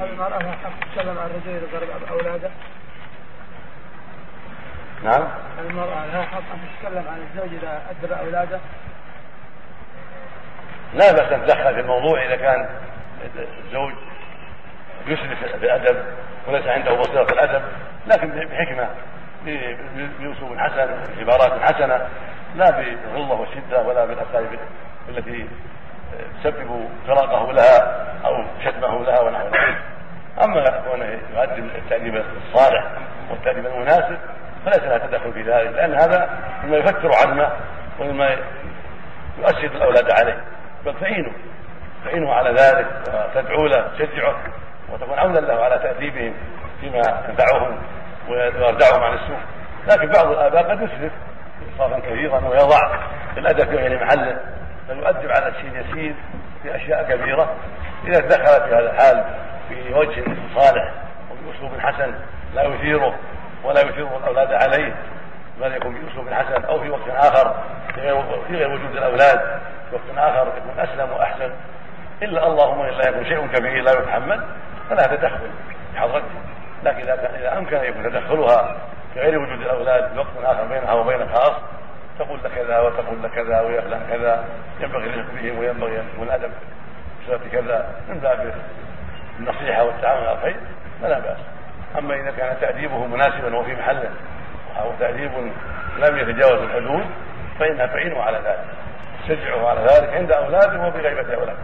هل المرأة لها حق تتكلم عن الرجل إذا ضرب أولاده؟ نعم هل المرأة لها حق أن تتكلم عن الزوج إذا أدب أولاده؟ لا بأس أن تدخل في الموضوع إذا كان الزوج يسرف في الأدب وليس عنده بصيرة في الأدب لكن بحكمة بأسلوب حسن بعبارات حسنة لا بالغلظة والشدة ولا بالأساليب التي تسبب فراقه لها يقدم التأديب الصالح والتأديب المناسب فليس لها تدخل في ذلك لأن هذا مما يفتر عزمه ومما يؤسد الأولاد عليه. بل تعينه تعينه على ذلك وتدعو له تشجعه وتكون عونا له على تأديبهم فيما ينفعهم ويردعهم عن السوء. لكن بعض الآباء قد يسرف إسرافا كثيرا ويضع الأدب في غير محله فيؤدب على الشيء اليسير في أشياء كبيرة. إذا دخلت في هذا الحال في وجه صالح وبأسلوب حسن لا يثيره ولا يثير الأولاد عليه بل يكون بأسلوب حسن أو في وقت آخر في غير وجود الأولاد في وقت آخر يكون أسلم وأحسن. إلا اللهم إلا يكون شيء كبير لا يتحمل فلا تدخل بحضرته لكن إذا أمكن أن يكون تدخلها في غير وجود الأولاد في وقت آخر بينها وبين خاص تقول لك كذا وتقول لك كذا ويا فلان كذا ينبغي الرفق بهم وينبغي أن يكون الأدب بصفه كذا. من باب النصيحة والتعاون على الخير فلا بأس. أما إذا كان تأديبه مناسبا وفي محله أو تأديب لم يتجاوز الحدود فإنها تعينه على ذلك تشجعه على ذلك عند أولاده وفي غيبه أولاده.